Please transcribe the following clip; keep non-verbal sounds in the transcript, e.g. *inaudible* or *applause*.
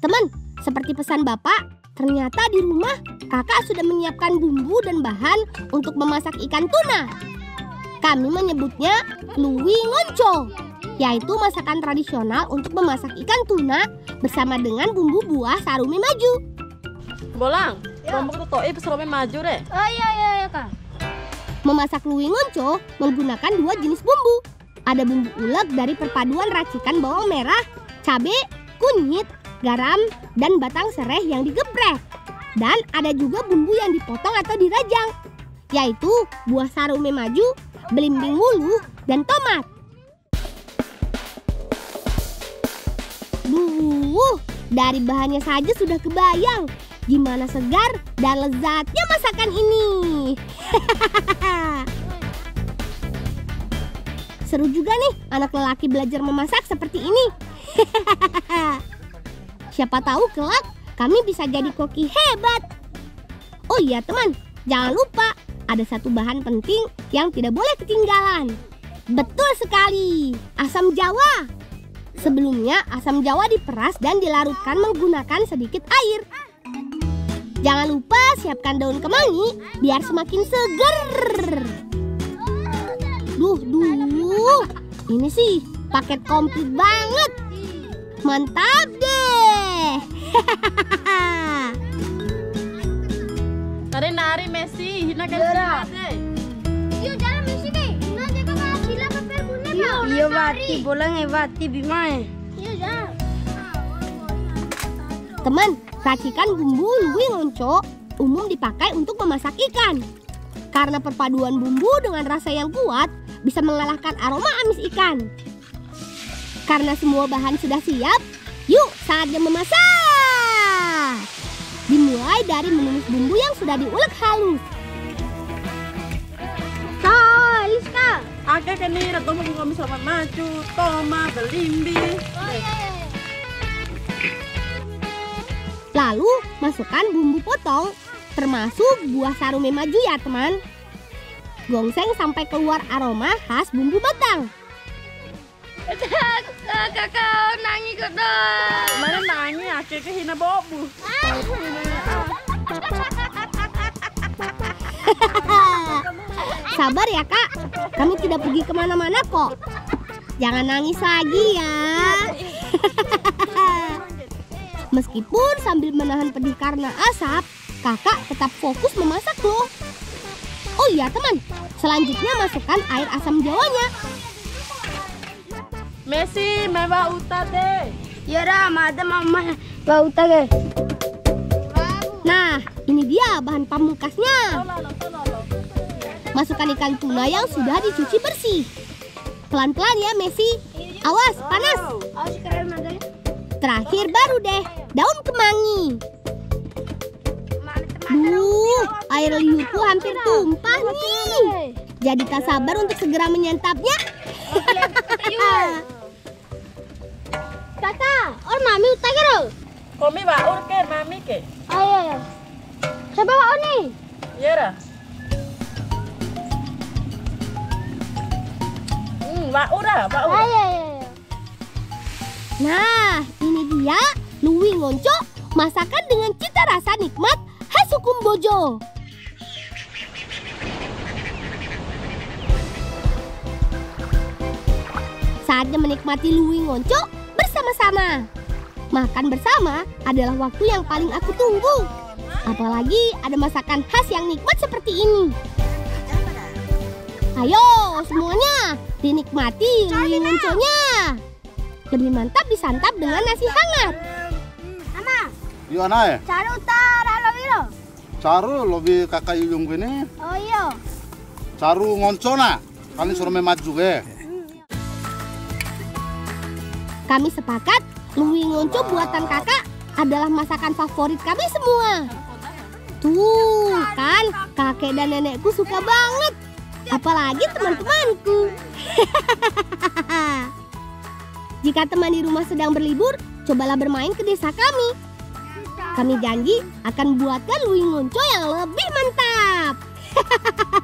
Teman, seperti pesan Bapak, ternyata di rumah kakak sudah menyiapkan bumbu dan bahan untuk memasak ikan tuna. Kami menyebutnya luwi ngonco, yaitu masakan tradisional untuk memasak ikan tuna bersama dengan bumbu buah sarumi maju. Bolang, rombong tuh toib serome maju deh. Oh iya iya iya kak. Memasak luwi ngonco menggunakan dua jenis bumbu. Ada bumbu ulek dari perpaduan racikan bawang merah, cabai, kunyit, garam, dan batang serai yang digeprek. Dan ada juga bumbu yang dipotong atau dirajang, yaitu buah sarume maju, belimbing wulu, dan tomat. Duh, dari bahannya saja sudah kebayang gimana segar dan lezatnya masakan ini. *laughs* Seru juga nih anak lelaki belajar memasak seperti ini. *laughs* Siapa tahu kelak kami bisa jadi koki hebat. Oh iya teman, jangan lupa ada satu bahan penting yang tidak boleh ketinggalan. Betul sekali, asam jawa. Sebelumnya asam jawa diperas dan dilarutkan menggunakan sedikit air. Jangan lupa siapkan daun kemangi biar semakin seger. Duh, duh, ini sih paket komplit banget. Mantap deh. *laughs* Nari nari Messi, hina kan deh. Yuk jalan misi nih. Nanti kau malah sila paper bunda Iyo, iyo bati, bolang e bati bimae. Yuk jalan. Teman, racikan bumbu luwi ngonco umum dipakai untuk memasak ikan. Karena perpaduan bumbu dengan rasa yang kuat bisa mengalahkan aroma amis ikan. Karena semua bahan sudah siap, yuk saatnya memasak. Dimulai dari menumis bumbu yang sudah diulek halus. Kami selamat maju, toma, belimbing. Oh iya iya. iya. Lalu masukkan bumbu potong, termasuk buah sarume maju ya teman. Gongseng sampai keluar aroma khas bumbu batang. *laughs* Kakak nangis kok dong. Mana nangis, ke hina bobu. *laughs* Sabar ya kak, kami tidak pergi ke mana-mana kok. Jangan nangis lagi ya. *laughs* Meskipun sambil menahan pedih karena asap, kakak tetap fokus memasak loh. Oh iya teman, selanjutnya masukkan air asam jawanya. Messi, mewah uta deh. Iyo dah, mada mama bau tage. Nah, ini dia bahan pamungkasnya. Masukkan ikan tuna yang sudah dicuci bersih. Pelan-pelan ya Messi. Awas, panas. Terakhir baru deh, daun kemangi. Duh, air liurku hampir tumpah nih. Jadi tak sabar untuk segera menyantapnya. *laughs* Kakak, oh mami utang kero. Komi baur ke, mami ke. Iya. Siapa kau nih? Iya dah. Hmm, baur dah, baur. Iya. Nah, ini dia luwi ngonco masakan dengan cita rasa nikmat khas hukum bojo. Saatnya menikmati luwi ngonco bersama-sama. Makan bersama adalah waktu yang paling aku tunggu. Apalagi ada masakan khas yang nikmat seperti ini. Ayo semuanya dinikmati luwi ngonconya. Lebih mantap disantap dengan nasi hangat. Iyo anae, Cari wiro. Caru lobi kakak yuyung gini, Oh iya. caru ngoncona, kali suruh maju ge. Kami sepakat luwi ngonco buatan kakak adalah masakan favorit kami semua. Tuh kan kakek dan nenekku suka banget. Apalagi teman-temanku. *laughs* Jika teman di rumah sedang berlibur, cobalah bermain ke desa kami. Kami janji akan buatkan wingunco yang lebih mantap. Hahaha. *laughs*